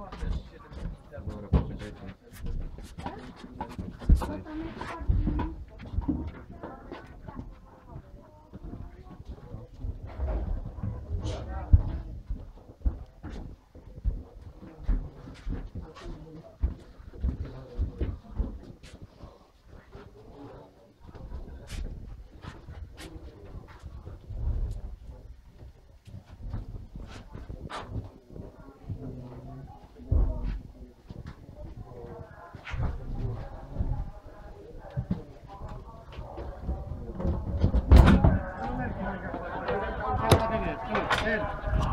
Dobra, poczekajcie. hacer.